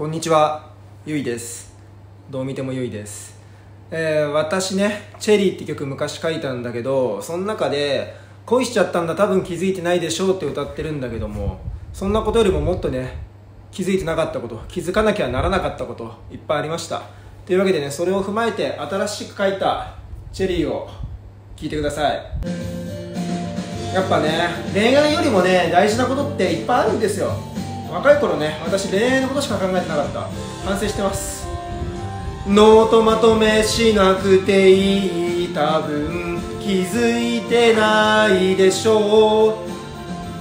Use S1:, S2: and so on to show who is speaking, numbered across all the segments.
S1: こんにちは、ゆいです。どう見てもゆいです。えー私ね、チェリーって曲昔書いたんだけど、その中で、恋しちゃったんだ、多分気づいてないでしょうって歌ってるんだけども、そんなことよりももっとね、気づいてなかったこと、気づかなきゃならなかったこと、いっぱいありました。というわけでね、それを踏まえて、新しく書いたチェリーを聴いてください。やっぱね恋愛よりもね大事なことっていっぱいあるんですよ若い頃ね私恋愛のことしか考えてなかった。反省してます。ノートまとめしなくていい。多分気づいてないでしょ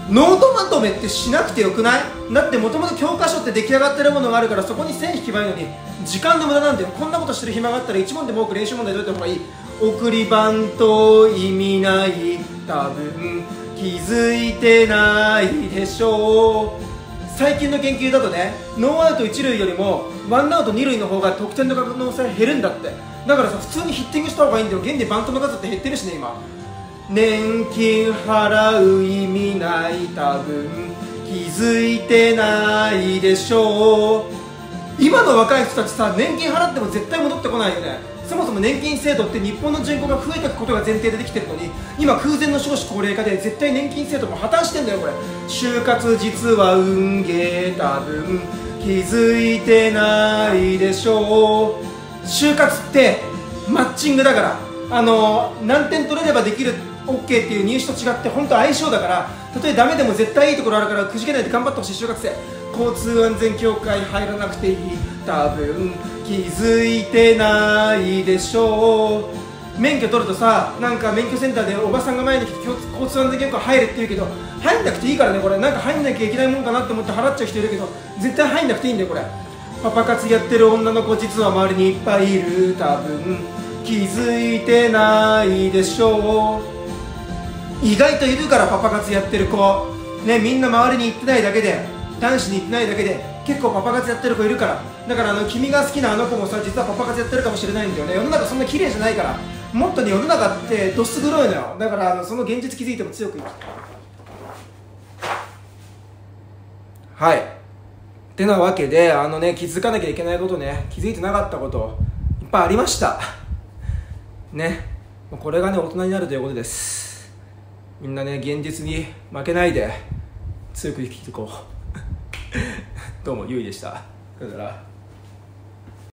S1: う。ノートまとめってしなくてよくない？だってもともと教科書って出来上がってるものがあるからそこに線引けばいいのに時間の無駄なんだよこんなことしてる暇があったら1問でも多く練習問題解いた方がいい送りバント意味ない。多分気づいてないでしょう。最近の研究だとねノーアウト1塁よりもワンアウト2塁の方が得点の可能性減るんだって。だからさ普通にヒッティングした方がいいんだよ。現にバントの数って減ってるしね今。年金払う意味ない多分。気づいてないでしょう。今の若い人たちさ年金払っても絶対戻ってこないよね。そもそも年金制度って日本の人口が増えていくことが前提でできてるのに今空前の少子高齢化で絶対年金制度も破綻してんだよこれ。就活実は運ゲー多分。気づいてないでしょう。就活ってマッチングだから。あの何点取れればできる OK っていう入試と違って本当相性だから。たとえダメでも絶対いいところあるからくじけないで頑張ってほしい就活生。交通安全協会入らなくていい多分気づいてないでしょ。う免許取るとさなんか免許センターでおばさんが前に来て交通安全協会入れって言うけど入んなくていいからねこれ。なんか入んなきゃいけないもんかなって思って払っちゃう人いるけど絶対入んなくていいんだよこれ。パパ活やってる女の子実は周りにいっぱいいる。多分気づいてないでしょ。う意外といるからパパ活やってる子。ねみんな周りに行ってないだけで男子に行ってないだけで結構パパ活やってる子いるから。だからあの君が好きなあの子もさ実はパパ活やってるかもしれないんだよね。世の中そんな綺麗じゃないから。もっとね世の中ってどす黒いのよ。だからあのその現実気づいても強く生きてはい。ってなわけであのね気づかなきゃいけないことね。気づいてなかったこといっぱいありました。ね。もうこれがね大人になるということです。みんなね現実に負けないで強く生きていこう。どうもゆいでした。さよなら。